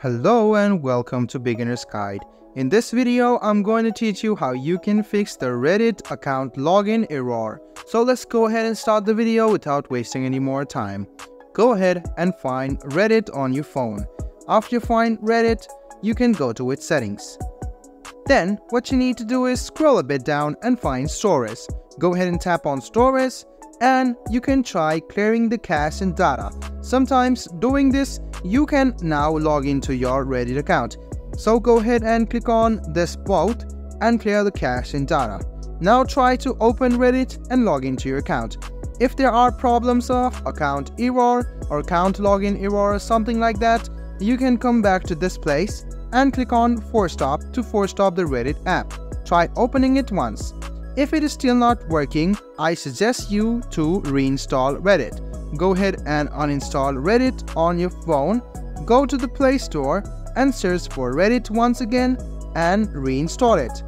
Hello and welcome to Beginner's Guide. In this video, I'm going to teach you how you can fix the Reddit account login error. So let's go ahead and start the video without wasting any more time. Go ahead and find Reddit on your phone. After you find Reddit, you can go to its settings. Then, what you need to do is scroll a bit down and find Storage. Go ahead and tap on Storage and you can try clearing the cache and data. Sometimes doing this, you can now log into your Reddit account. So go ahead and click on this boat and clear the cache and data. Now try to open Reddit and log into your account. If there are problems of account error or account login error or something like that, you can come back to this place and click on Force Stop to force stop the Reddit app. Try opening it once. If it is still not working, I suggest you to reinstall Reddit. Go ahead and uninstall Reddit on your phone, go to the Play Store and search for Reddit once again and reinstall it.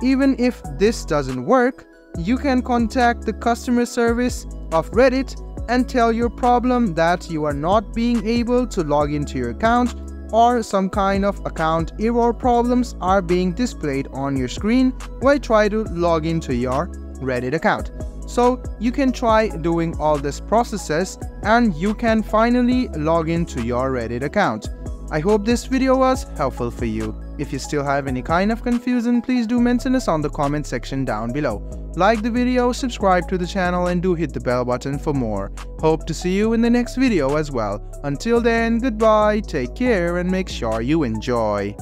Even if this doesn't work, you can contact the customer service of Reddit and tell your problem that you are not being able to log into your account or some kind of account error problems are being displayed on your screen while try to log into your Reddit account. So you can try doing all these processes and you can finally log into your Reddit account. I hope this video was helpful for you. If you still have any kind of confusion, please do mention us on the comment section down below. Like the video, subscribe to the channel and do hit the bell button for more. Hope to see you in the next video as well. Until then, goodbye, take care and make sure you enjoy.